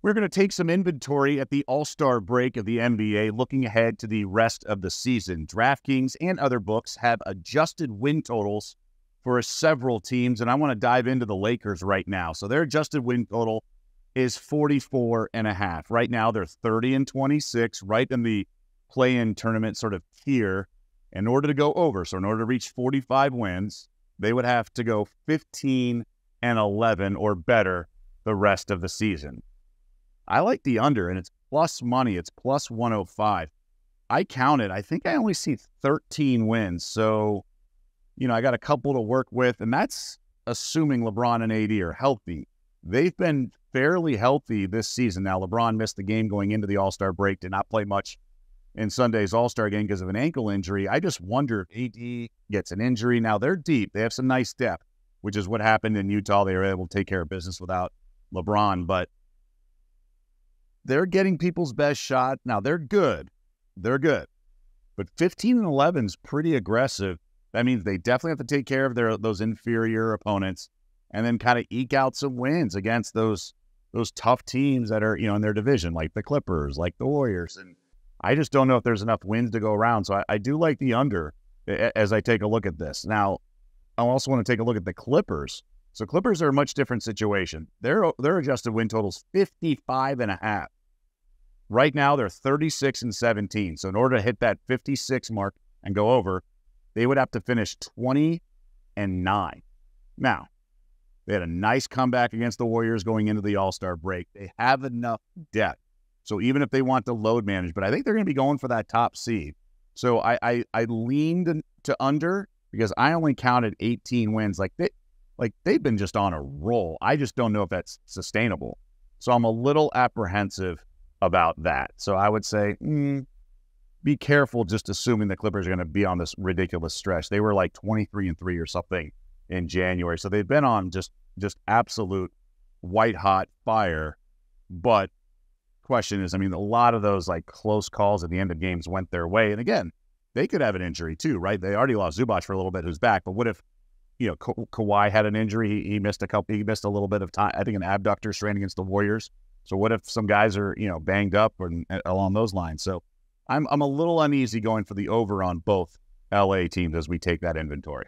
We're going to take some inventory at the All Star break of the NBA, looking ahead to the rest of the season. DraftKings and other books have adjusted win totals for several teams, and I want to dive into the Lakers right now. So their adjusted win total is 44 and a half. Right now, they're 30 and 26, right in the play in tournament sort of tier. In order to go over, so in order to reach 45 wins, they would have to go 15 and 11 or better the rest of the season. I like the under, and it's plus money. It's plus 105. I counted. I think I only see 13 wins. So, you know, I got a couple to work with, and that's assuming LeBron and AD are healthy. They've been fairly healthy this season. Now, LeBron missed the game going into the All Star break, did not play much in Sunday's All Star game because of an ankle injury. I just wonder if AD gets an injury. Now, they're deep, they have some nice depth, which is what happened in Utah. They were able to take care of business without LeBron, but they're getting people's best shot. Now they're good. They're good. But 15 and 11 is pretty aggressive. That means they definitely have to take care of their those inferior opponents and then kind of eke out some wins against those those tough teams that are, you know, in their division, like the Clippers, like the Warriors. And I just don't know if there's enough wins to go around. So I, I do like the under as I take a look at this. Now, I also want to take a look at the Clippers. So Clippers are a much different situation. Their their adjusted win totals 55 and a half. Right now they're 36 and 17. So in order to hit that 56 mark and go over, they would have to finish 20 and 9. Now, they had a nice comeback against the Warriors going into the All-Star break. They have enough depth. So even if they want to load manage, but I think they're going to be going for that top seed. So I I, I leaned to under because I only counted 18 wins. Like they like they've been just on a roll. I just don't know if that's sustainable. So I'm a little apprehensive about that. So I would say, mm, be careful just assuming the Clippers are going to be on this ridiculous stretch. They were like 23 and 3 or something in January. So they've been on just just absolute white hot fire. But question is, I mean, a lot of those like close calls at the end of games went their way. And again, they could have an injury too, right? They already lost Zubac for a little bit, who's back. But what if you know, Ka- Kawhi had an injury. He, he, missed a couple. He missed a little bit of time. I think an abductor strain against the Warriors. So what if some guys are you know banged up or along those lines? So I'm I'm a little uneasy going for the over on both LA teams as we take that inventory.